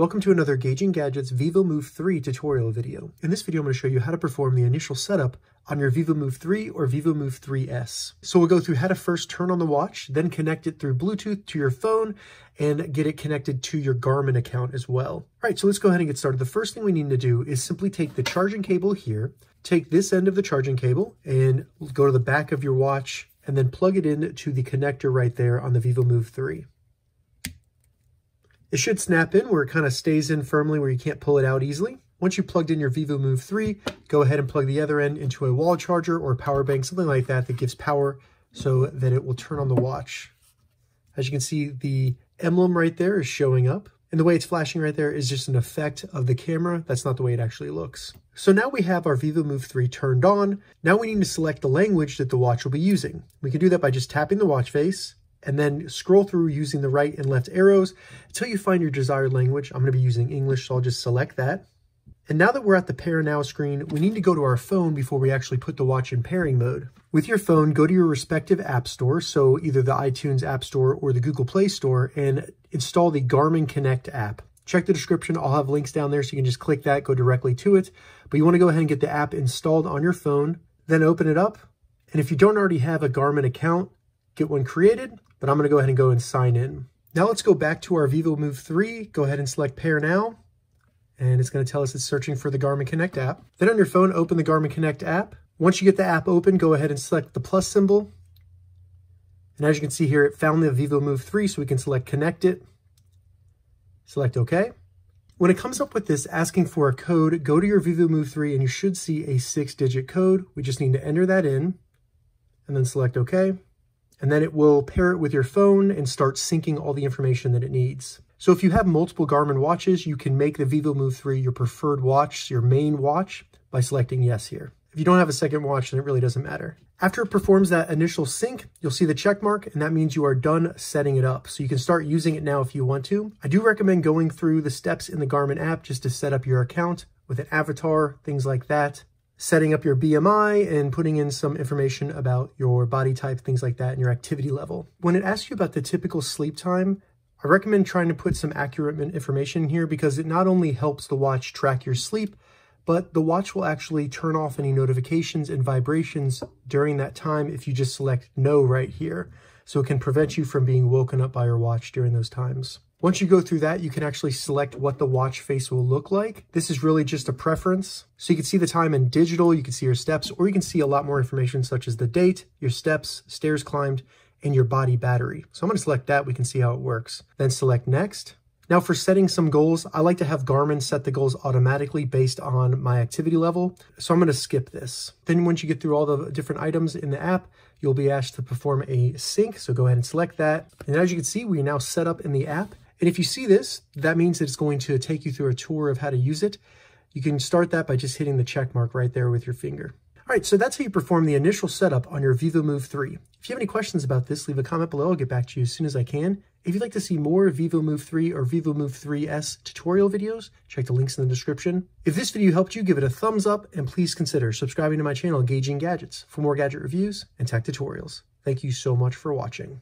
Welcome to another Gauging Gadgets vivomove 3 tutorial video. In this video, I'm going to show you how to perform the initial setup on your vivomove 3 or vivomove 3S. So we'll go through how to first turn on the watch, then connect it through Bluetooth to your phone, and get it connected to your Garmin account as well. All right, so let's go ahead and get started. The first thing we need to do is simply take the charging cable here, take this end of the charging cable, and go to the back of your watch, and then plug it in to the connector right there on the vivomove 3. It should snap in where it kind of stays in firmly where you can't pull it out easily. Once you plugged in your vivomove 3, go ahead and plug the other end into a wall charger or power bank, something like that that gives power so that it will turn on the watch. As you can see, the emblem right there is showing up. And the way it's flashing right there is just an effect of the camera. That's not the way it actually looks. So now we have our vivomove 3 turned on. Now we need to select the language that the watch will be using. We can do that by just tapping the watch face and then scroll through using the right and left arrows until you find your desired language. I'm going to be using English, so I'll just select that. And now that we're at the Pair Now screen, we need to go to our phone before we actually put the watch in pairing mode. With your phone, go to your respective app store, so either the iTunes App Store or the Google Play Store, and install the Garmin Connect app. Check the description. I'll have links down there so you can just click that, go directly to it. But you want to go ahead and get the app installed on your phone, then open it up. And if you don't already have a Garmin account, get one created but I'm going to go ahead and go and sign in. Now let's go back to our vivomove 3. Go ahead and select Pair Now. And it's going to tell us it's searching for the Garmin Connect app. Then on your phone, open the Garmin Connect app. Once you get the app open, go ahead and select the plus symbol. And as you can see here, it found the vivomove 3, so we can select Connect It. Select OK. When it comes up with this asking for a code, go to your vivomove 3 and you should see a six-digit code. We just need to enter that in and then select OK and then it will pair it with your phone and start syncing all the information that it needs. So if you have multiple Garmin watches, you can make the vivomove 3 your preferred watch, your main watch, by selecting yes here. If you don't have a second watch, then it really doesn't matter. After it performs that initial sync, you'll see the check mark, and that means you are done setting it up. So you can start using it now if you want to. I do recommend going through the steps in the Garmin app just to set up your account with an avatar, things like that setting up your BMI and putting in some information about your body type, things like that, and your activity level. When it asks you about the typical sleep time, I recommend trying to put some accurate information here because it not only helps the watch track your sleep, but the watch will actually turn off any notifications and vibrations during that time if you just select no right here. So it can prevent you from being woken up by your watch during those times. Once you go through that, you can actually select what the watch face will look like. This is really just a preference. So you can see the time in digital, you can see your steps, or you can see a lot more information such as the date, your steps, stairs climbed, and your body battery. So I'm gonna select that, we can see how it works. Then select next. Now for setting some goals, I like to have Garmin set the goals automatically based on my activity level. So I'm gonna skip this. Then once you get through all the different items in the app, you'll be asked to perform a sync. So go ahead and select that. And as you can see, we are now set up in the app. And if you see this, that means that it's going to take you through a tour of how to use it. You can start that by just hitting the check mark right there with your finger. All right, so that's how you perform the initial setup on your vivomove 3. If you have any questions about this, leave a comment below. I'll get back to you as soon as I can. If you'd like to see more vivomove 3 or vivomove 3S tutorial videos, check the links in the description. If this video helped you, give it a thumbs up, and please consider subscribing to my channel, Gauging Gadgets, for more gadget reviews and tech tutorials. Thank you so much for watching.